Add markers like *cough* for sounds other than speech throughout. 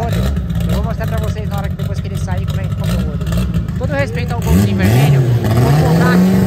olho. Eu vou mostrar pra vocês na hora que depois que ele sair como é que ficou meu olho. Todo respeito ao golzinho vermelho, vou focar aqui.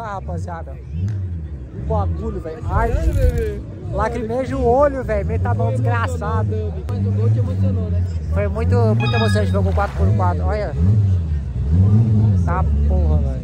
Tá, rapaziada. O bagulho, velho. Ai, lacrimeja o olho, velho. Metanol desgraçado. Mas o gol te emocionou, né? Foi muito, muito emocionante jogo 4x4. Olha. Tá porra, velho.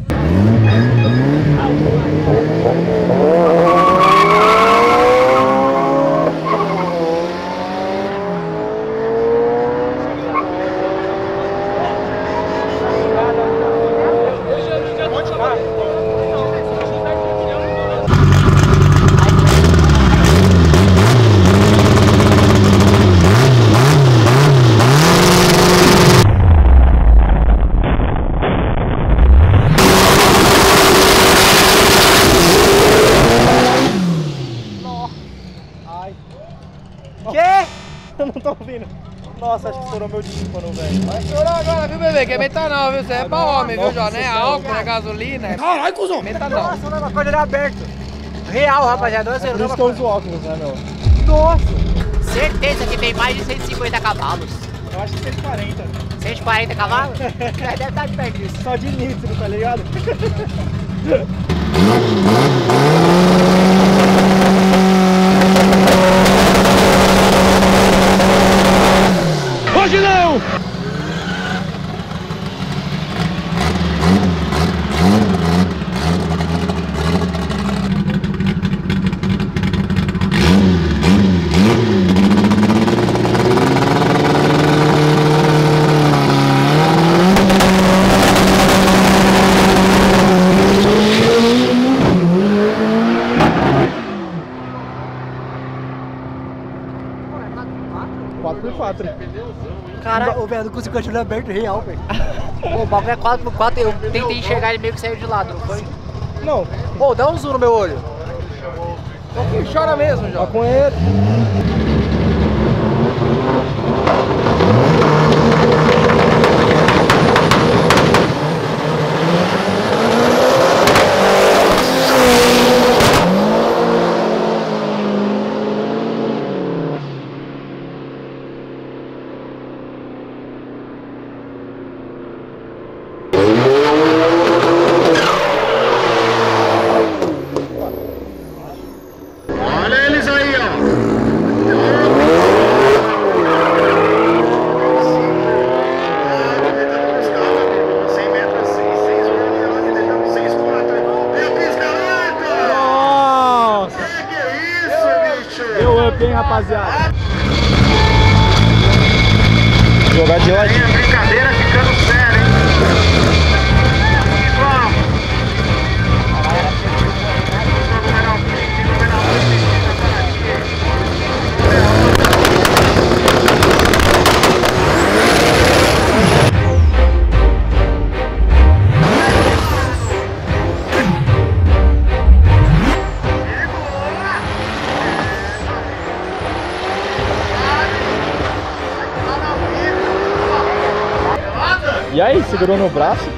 Estourou meu tímpano, velho. Vai chorar agora, viu, bebê? Que é metanol, viu? Você é pra homem, viu, Jó? Não é álcool, não é gasolina. Caralho, cuzão! Metanol. Nossa, o negócio olho aberto. Real, rapaziada. Não, Por isso que eu uso óculos, né, meu? Nossa. Certeza que tem mais de 150 cavalos. Eu acho que 140. 140 cavalos? *laughs* É, Deve estar de perto disso. Só de nitro, tá ligado? *laughs* Hoje não! Pô, é 4x4. Caralho, velho, não consigo com olho aberto real, velho. *laughs* Pô, o bagulho é 4x4, eu tentei enxergar ele meio que saiu de lado, não foi? Não, Pô, dá um zoom no meu olho. Que chora mesmo, Jó. maconheiro. Olha eles aí, ó. Nossa! Que isso, up, hein, rapaziada? Jogar de a brincadeira E aí, segurou no braço?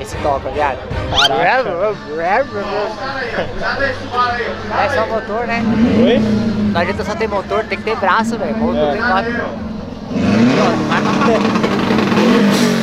Esse toca, viado. Caraca. É só motor, né? Oi? Não adianta só ter motor, tem que ter braço, velho. Motor É. tem quatro. Pronto, vai pra cá.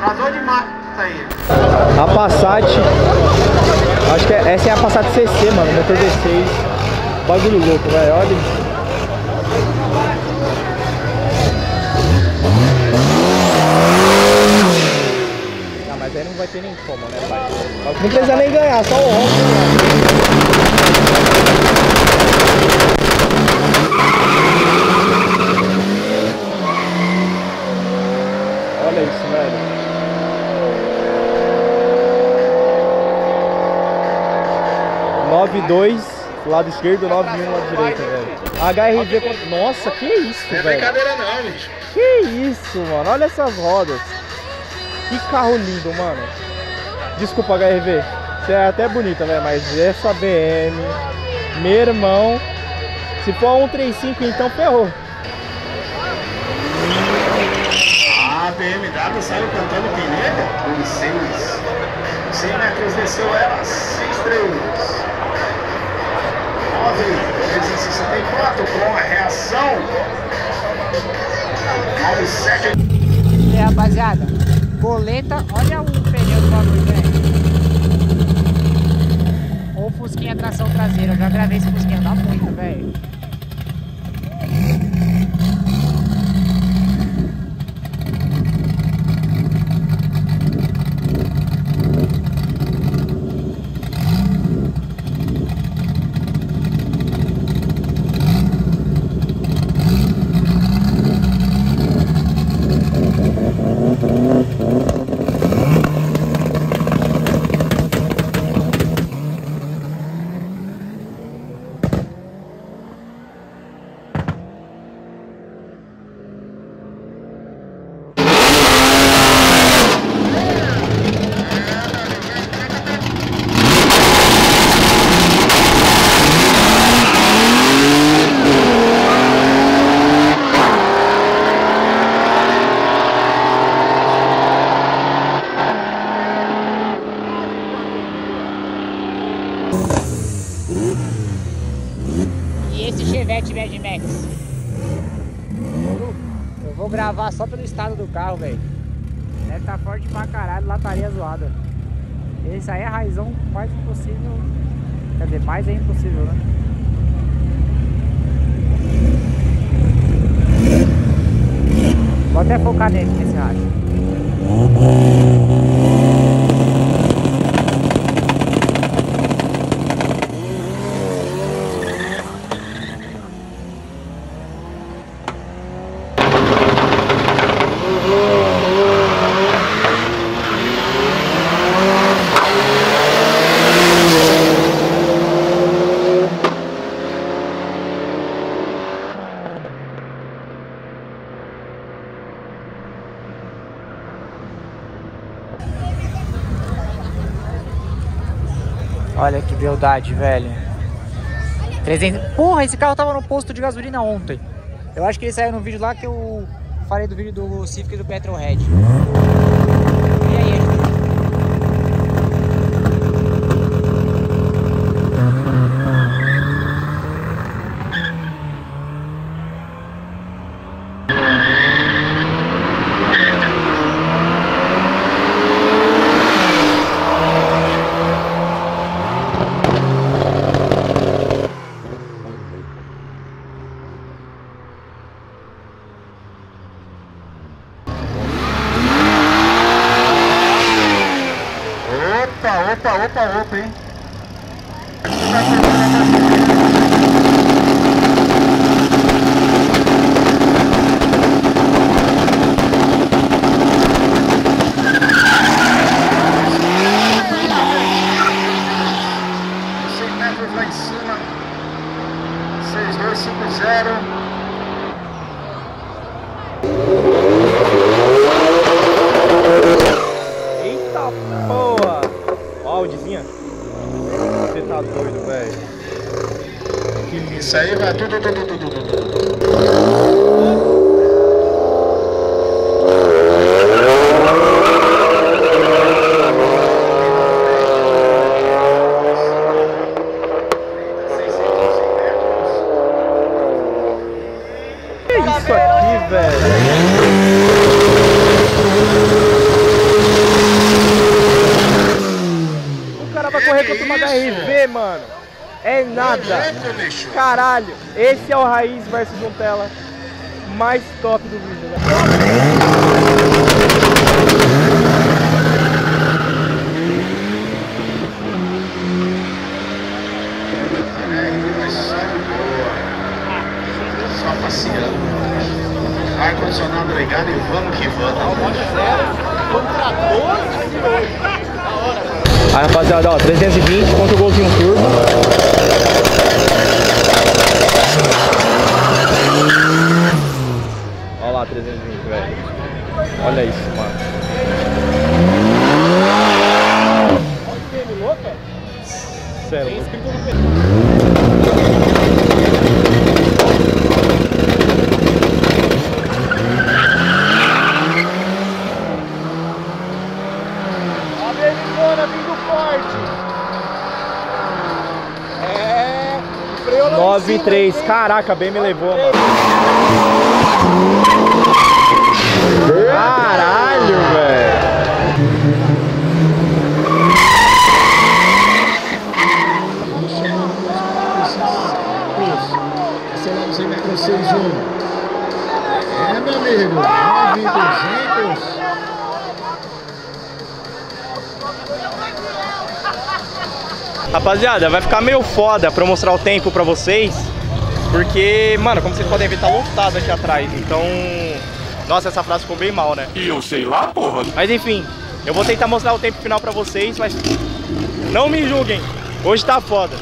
Vazou demais isso aí. A Passat. Acho que é- essa é a Passat CC, mano. Motor V6. Bagulho louco, velho. Olha. Ah, mas aí não vai ter nem como, né, pai? Não precisa nem ganhar, só o óbvio. 992 lado esquerdo, 9 91 lado direito, velho. HRV contra... Nossa, que isso, é velho. Não é brincadeira não, bicho. Que isso, mano. Olha essas rodas. Que carro lindo, mano. Desculpa, HRV. Você é até bonita, velho, né? mas essa BM, meu irmão, se for a 135 então ferrou. Ah, a BMW saiu cantando pineta? Com seis. 100 metros desceu ela, 6, 3. 364 com a reação. 9, 7, aí, rapaziada, boleta, olha o pneu do bagulho, velho. Ou Fusquinha tração traseira, já gravei esse Fusquinha, dá muito, velho. E esse Chevette Mad Max? Eu vou gravar só pelo estado do carro, velho. Deve tá forte pra caralho, lataria zoada. Esse aí é raizão mais impossível. Quer dizer, mais é impossível, né? Vou até focar nele, nesse racho. Olha que beldade, velho. 300... Porra, esse carro tava no posto de gasolina ontem. Eu acho que ele saiu no vídeo lá que eu falei do vídeo do Civic e do Petrolhead. Caralho, esse é o Raiz versus montela mais top do vídeo. Só passeando. Ar-condicionado ligado e vamos que vamos. Pode ser. Contrator de hoje. Aí, rapaziada, ó, 320 contra o golzinho turbo. Olha lá, 320, velho. Olha isso, mano. Sério. 3. Caraca, bem me levou, mano. Caralho, velho. Acelera sem metro 6 É, meu amigo. 9,200. Rapaziada, vai ficar meio foda pra eu mostrar o tempo pra vocês. Porque, mano, como vocês podem ver, tá lotado aqui atrás. Então. Nossa, essa frase ficou bem mal, né? E eu sei lá, porra. Mas enfim, eu vou tentar mostrar o tempo final pra vocês, mas não me julguem. Hoje tá foda.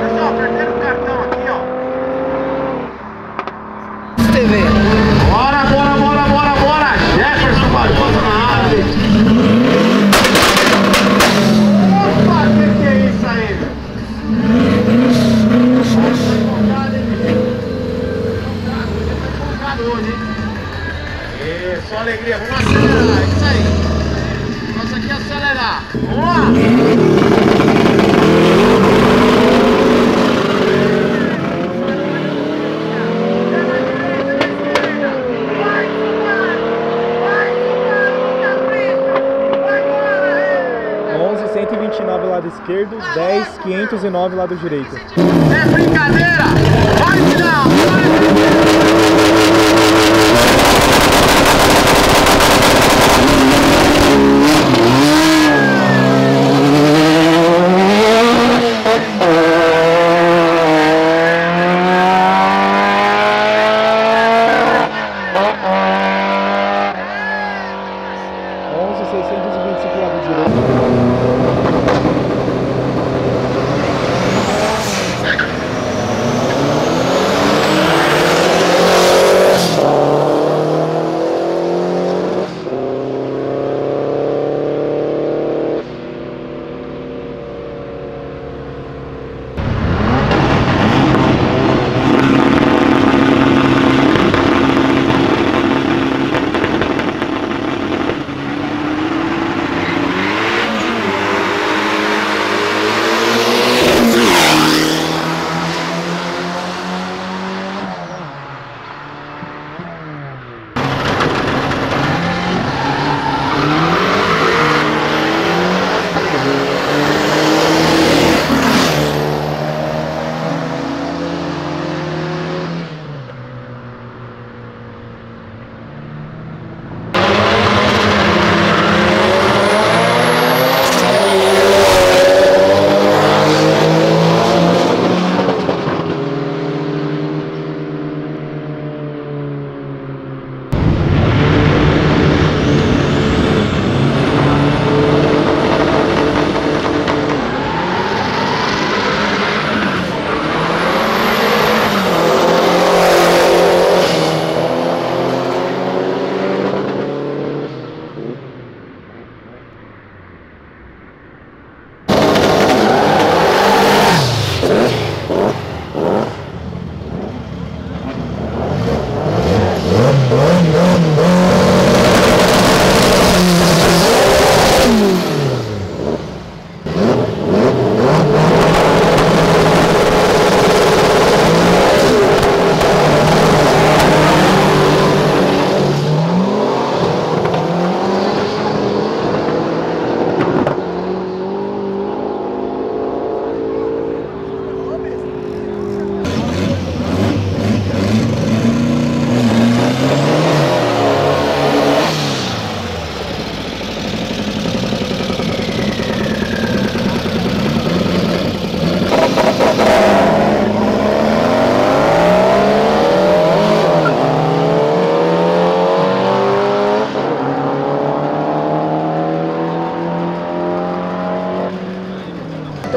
Pessoal, perderam o cartão aqui, ó. TV. Bora, bora, bora, bora, bora! Jefferson Barbosa na área! Opa, que que é isso aí, meu? Hoje, hein? É, só alegria, vamos acelerar, é isso aí. Nossa aqui é acelerar. Vamos lá! Vai, 11, 129 lado esquerdo, 10, 509 lado direito. É brincadeira! Vai, final!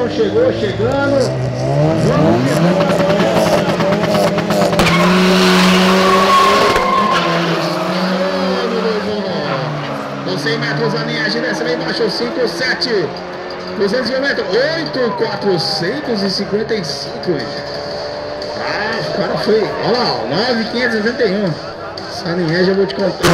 Chegou, chegando. Vamos Com 100 metros a linhagem desce lá embaixo, 5, 7, 200 metros, 8, 455. Ah, o cara foi, olha lá, 9,591. Essa linhagem eu vou te contar.